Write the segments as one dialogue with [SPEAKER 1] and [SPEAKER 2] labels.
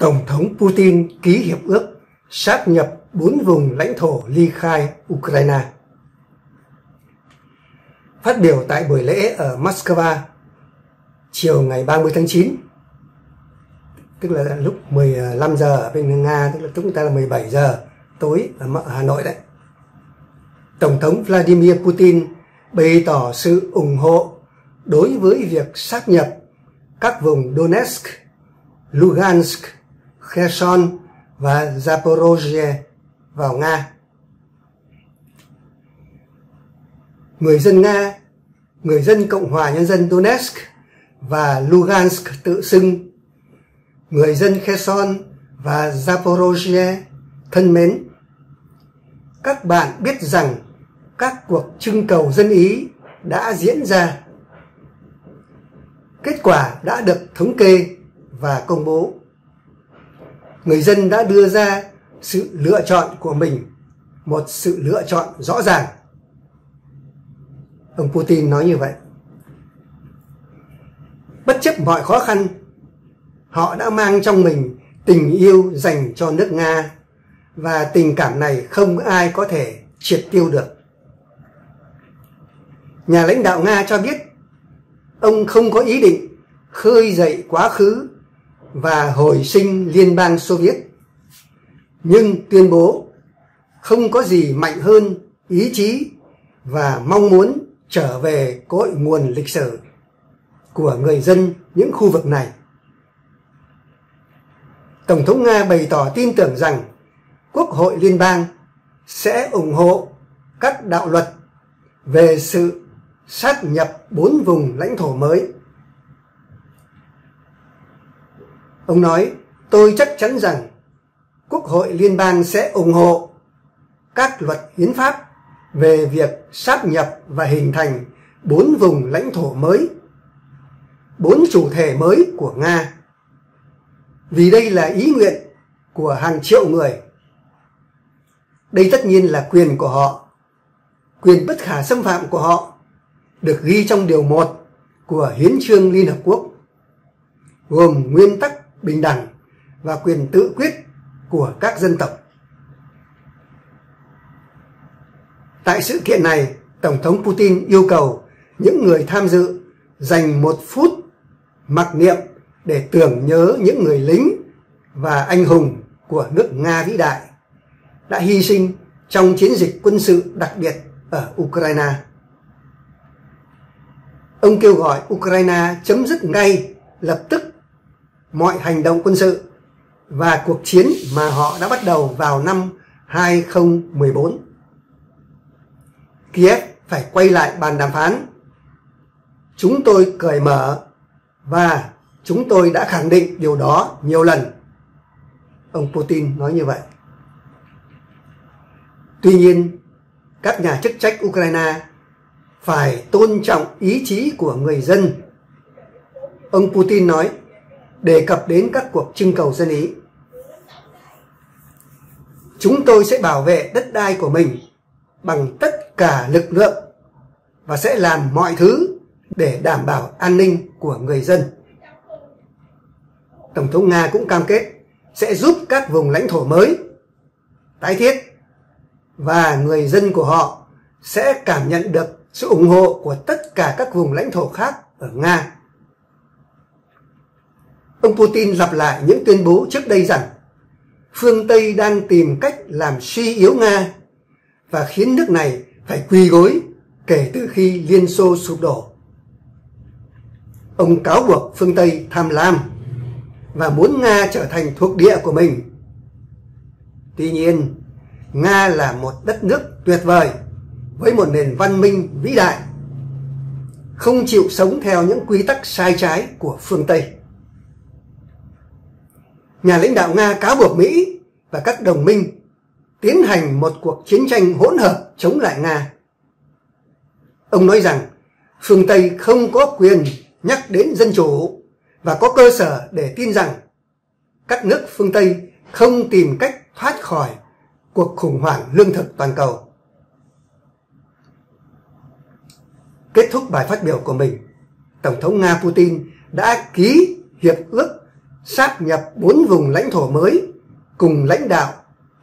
[SPEAKER 1] Tổng thống Putin ký hiệp ước sát nhập bốn vùng lãnh thổ ly khai Ukraine. Phát biểu tại buổi lễ ở Moscow chiều ngày 30 tháng 9, tức là lúc 15 giờ ở bên Nga, tức là chúng ta là 17 giờ tối ở Hà Nội đấy. Tổng thống Vladimir Putin bày tỏ sự ủng hộ đối với việc sát nhập các vùng Donetsk, Lugansk, Kherson và Zaporozhye vào Nga. Người dân Nga, người dân Cộng hòa Nhân dân Donetsk và Lugansk tự xưng, người dân Kherson và Zaporozhye thân mến. Các bạn biết rằng các cuộc trưng cầu dân Ý đã diễn ra. Kết quả đã được thống kê và công bố. Người dân đã đưa ra sự lựa chọn của mình, một sự lựa chọn rõ ràng. Ông Putin nói như vậy. Bất chấp mọi khó khăn, họ đã mang trong mình tình yêu dành cho nước Nga và tình cảm này không ai có thể triệt tiêu được. Nhà lãnh đạo Nga cho biết ông không có ý định khơi dậy quá khứ và hồi sinh Liên bang Xô Viết, nhưng tuyên bố không có gì mạnh hơn ý chí và mong muốn trở về cội nguồn lịch sử của người dân những khu vực này. Tổng thống Nga bày tỏ tin tưởng rằng Quốc hội Liên bang sẽ ủng hộ các đạo luật về sự sát nhập bốn vùng lãnh thổ mới. Ông nói, tôi chắc chắn rằng Quốc hội Liên bang sẽ ủng hộ các luật hiến pháp về việc sáp nhập và hình thành bốn vùng lãnh thổ mới, bốn chủ thể mới của Nga. Vì đây là ý nguyện của hàng triệu người. Đây tất nhiên là quyền của họ, quyền bất khả xâm phạm của họ được ghi trong điều 1 của Hiến trương Liên Hợp Quốc, gồm nguyên tắc bình đẳng và quyền tự quyết của các dân tộc. Tại sự kiện này, Tổng thống Putin yêu cầu những người tham dự dành một phút mặc niệm để tưởng nhớ những người lính và anh hùng của nước Nga vĩ đại đã hy sinh trong chiến dịch quân sự đặc biệt ở Ukraine. Ông kêu gọi Ukraine chấm dứt ngay lập tức mọi hành động quân sự và cuộc chiến mà họ đã bắt đầu vào năm 2014. Kiev phải quay lại bàn đàm phán. Chúng tôi cởi mở và chúng tôi đã khẳng định điều đó nhiều lần. Ông Putin nói như vậy. Tuy nhiên, các nhà chức trách Ukraine phải tôn trọng ý chí của người dân. Ông Putin nói, đề cập đến các cuộc trưng cầu dân Ý. Chúng tôi sẽ bảo vệ đất đai của mình bằng tất cả lực lượng và sẽ làm mọi thứ để đảm bảo an ninh của người dân. Tổng thống Nga cũng cam kết sẽ giúp các vùng lãnh thổ mới tái thiết và người dân của họ sẽ cảm nhận được sự ủng hộ của tất cả các vùng lãnh thổ khác ở Nga. Ông Putin lặp lại những tuyên bố trước đây rằng phương Tây đang tìm cách làm suy yếu Nga và khiến nước này phải quỳ gối kể từ khi Liên Xô sụp đổ. Ông cáo buộc phương Tây tham lam và muốn Nga trở thành thuộc địa của mình. Tuy nhiên, Nga là một đất nước tuyệt vời với một nền văn minh vĩ đại, không chịu sống theo những quy tắc sai trái của phương Tây. Nhà lãnh đạo Nga cáo buộc Mỹ và các đồng minh tiến hành một cuộc chiến tranh hỗn hợp chống lại Nga. Ông nói rằng phương Tây không có quyền nhắc đến dân chủ và có cơ sở để tin rằng các nước phương Tây không tìm cách thoát khỏi cuộc khủng hoảng lương thực toàn cầu. Kết thúc bài phát biểu của mình, Tổng thống Nga Putin đã ký hiệp ước sáp nhập bốn vùng lãnh thổ mới cùng lãnh đạo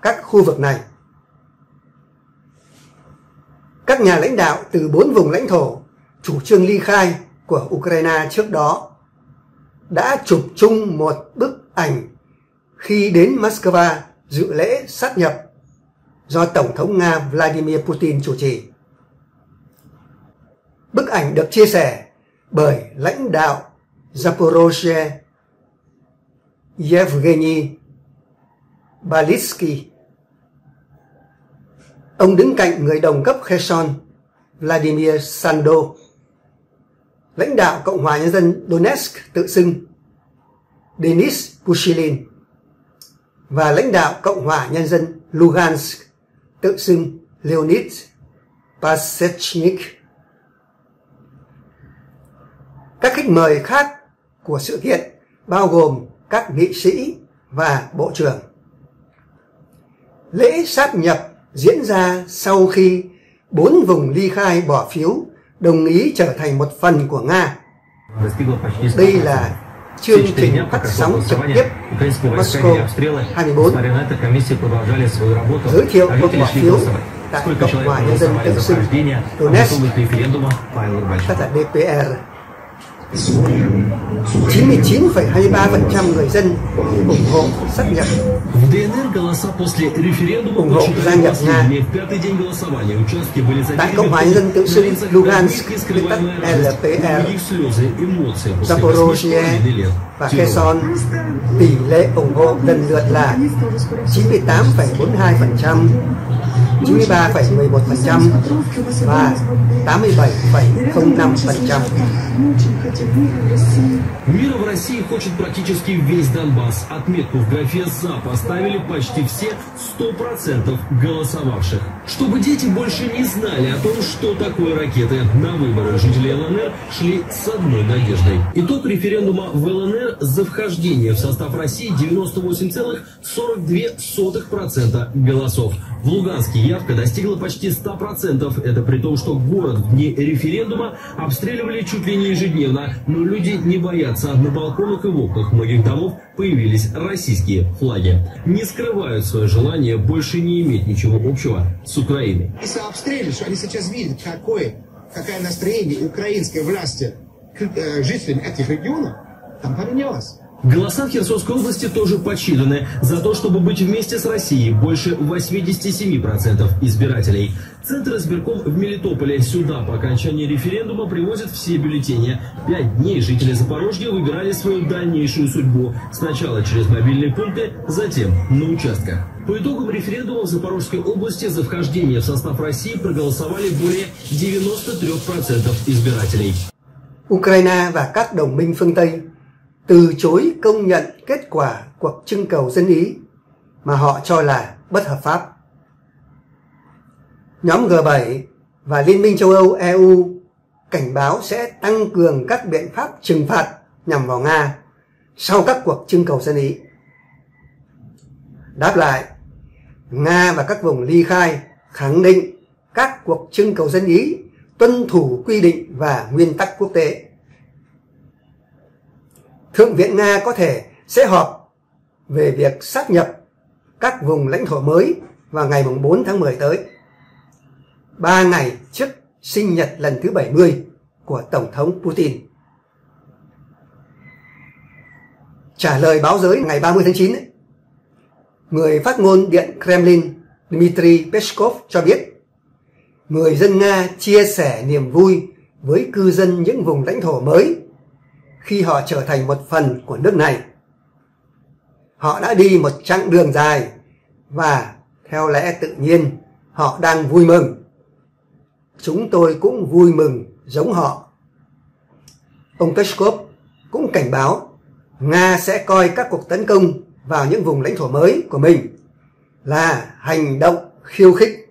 [SPEAKER 1] các khu vực này. Các nhà lãnh đạo từ bốn vùng lãnh thổ, chủ trương ly khai của Ukraine trước đó, đã chụp chung một bức ảnh khi đến Moscow dự lễ sát nhập do Tổng thống Nga Vladimir Putin chủ trì. Bức ảnh được chia sẻ bởi lãnh đạo Zaporozhye Yevgeny Balitsky. Ông đứng cạnh người đồng cấp Kherson, Vladimir Sando lãnh đạo Cộng hòa Nhân dân Donetsk tự xưng, Denis Pushilin và lãnh đạo Cộng hòa Nhân dân Lugansk tự xưng, Leonid Pasechnik. Các khách mời khác của sự kiện bao gồm các nghị sĩ và bộ trưởng. Lễ sáp nhập diễn ra sau khi bốn vùng ly khai bỏ phiếu đồng ý trở thành một phần của Nga. Đây là chương trình phát sóng trực tiếp Moscow 24 giới thiệu cuộc bỏ phiếu tại Cộng hòa Nhân dân Tự xưng Donetsk, tức là DPR 99,23% người dân ủng hộ xác nhận ủng hộ gia nhập Nga. Tại Cộng hòa Nhân dân tự xưng Lugansk, viết tắt LPR, Zaporozhye và Kherson, tỷ lệ ủng hộ lần lượt là 98,42%, 93,11% và 87,05%.
[SPEAKER 2] Мир в России хочет практически весь Донбасс. Отметку в графе «За» поставили почти все 100% голосовавших. Чтобы дети больше не знали о том, что такое ракеты, на выборы жители ЛНР шли с одной надеждой. Итог референдума в ЛНР за вхождение в состав России 98,42% голосов. В Луганске явка достигла почти 100%. Это при том, что город в дни референдума обстреливали чуть ли не ежедневно. Но люди не боятся. На балконах и в окнах многих домов появились российские флаги. Не скрывают свое желание больше не иметь ничего общего с Украиной.
[SPEAKER 3] Если обстреливаешь, они сейчас видят, какое, какое настроение украинской власти к э, жителям этих регионов, там поменялось.
[SPEAKER 2] Голоса в Херсонской области тоже подсчитаны. За то, чтобы быть вместе с Россией, больше 87% избирателей. Центр избирком в Мелитополе. Сюда по окончании референдума привозят все бюллетени. Пять дней жители Запорожья выбирали свою дальнейшую судьбу. Сначала через мобильные пункты, затем на участках. По итогам референдума в Запорожской области за вхождение в состав России проголосовали более 93% избирателей.
[SPEAKER 1] Ukraine và các đồng minh phương Tây từ chối công nhận kết quả cuộc trưng cầu dân Ý mà họ cho là bất hợp pháp. Nhóm G7 và Liên minh châu Âu EU cảnh báo sẽ tăng cường các biện pháp trừng phạt nhằm vào Nga sau các cuộc trưng cầu dân Ý. Đáp lại, Nga và các vùng ly khai khẳng định các cuộc trưng cầu dân Ý tuân thủ quy định và nguyên tắc quốc tế. Thượng viện Nga có thể sẽ họp về việc sát nhập các vùng lãnh thổ mới vào ngày 4 tháng 10 tới. Ba ngày trước sinh nhật lần thứ 70 của Tổng thống Putin. Trả lời báo giới ngày 30 tháng 9, người phát ngôn Điện Kremlin Dmitry Peskov cho biết người dân Nga chia sẻ niềm vui với cư dân những vùng lãnh thổ mới khi họ trở thành một phần của nước này. Họ đã đi một chặng đường dài và theo lẽ tự nhiên, họ đang vui mừng. Chúng tôi cũng vui mừng giống họ. Ông Peskov cũng cảnh báo Nga sẽ coi các cuộc tấn công vào những vùng lãnh thổ mới của mình là hành động khiêu khích